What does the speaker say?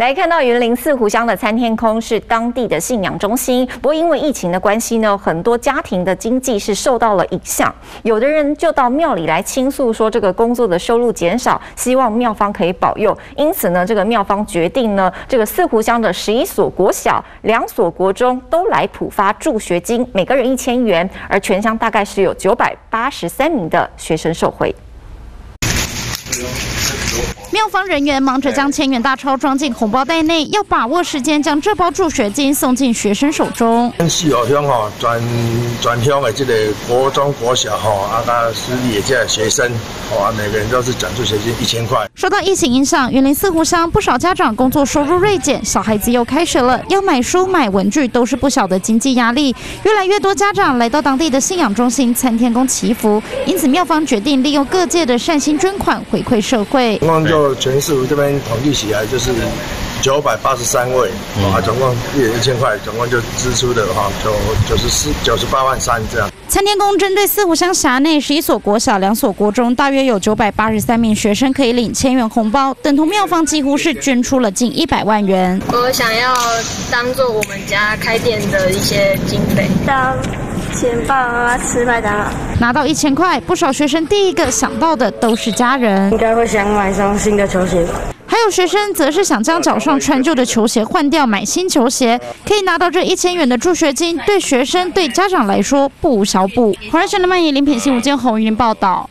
来看到云林四湖乡的参天空是当地的信仰中心，不过因为疫情的关系呢，很多家庭的经济是受到了影响。有的人就到庙里来倾诉，说这个工作的收入减少，希望庙方可以保佑。因此呢，这个庙方决定呢，这个四湖乡的十一所国小、两所国中都来普发助学金，每个人一千元，而全乡大概是有九百八十三名的学生受惠。庙方人员忙着将千元大钞装进红包袋内，要把握时间将这包助学金送进学生手中。四号乡吼，全全乡的这个国中、国小吼，啊，加私立的这些学生，吼啊，每个人都是奖助学金一千块。受到疫情影响，云林四湖乡不少家长工作收入锐减，小孩子又开学了，要买书、买文具都是不小的经济压力。越来越多家长来到当地的信仰中心参天宫祈福，因此庙方决定利用各界的善心捐款回馈社会。总全市这边统计起来就是九百八十三位，啊，总共一人一千块，总共就支出的哈九九十四九十八万三这样。参天宫针对四湖乡辖内十一所国小、两所国中，大约有九百八十三名学生可以领千元红包，等同庙方几乎是捐出了近一百万元。我想要当做我们家开店的一些经费。当钱爸爸妈妈吃麦当劳，拿到一千块，不少学生第一个想到的都是家人，应该会想买双新的球鞋。还有学生则是想将脚上穿旧的球鞋换掉，买新球鞋，可以拿到这一千元的助学金，对学生对家长来说不无小补。华人省的曼野林品新吴建宏云报道。